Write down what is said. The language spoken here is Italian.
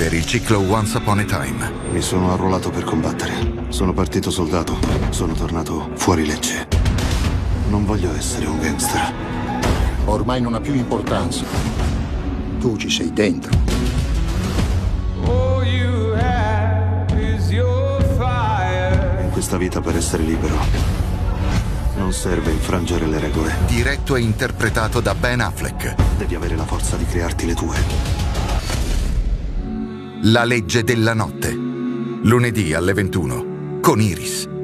per il ciclo Once Upon a Time. Mi sono arruolato per combattere. Sono partito soldato. Sono tornato fuori legge. Non voglio essere un gangster. Ormai non ha più importanza. Tu ci sei dentro. In questa vita per essere libero non serve infrangere le regole. Diretto e interpretato da Ben Affleck. Devi avere la forza di crearti le tue. La legge della notte. Lunedì alle 21 con Iris.